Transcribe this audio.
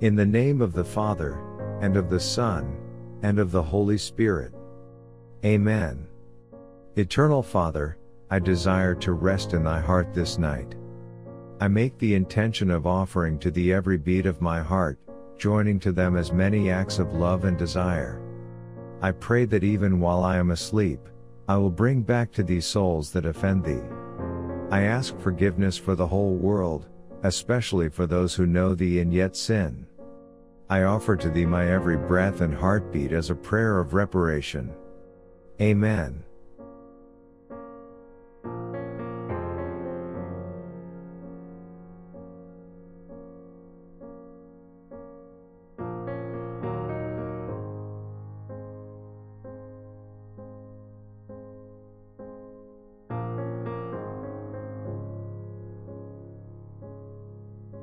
In the name of the Father, and of the Son, and of the Holy Spirit. Amen. Eternal Father, I desire to rest in thy heart this night. I make the intention of offering to thee every beat of my heart, joining to them as many acts of love and desire. I pray that even while I am asleep, I will bring back to thee souls that offend thee. I ask forgiveness for the whole world, especially for those who know thee and yet sin. I offer to thee my every breath and heartbeat as a prayer of reparation. Amen.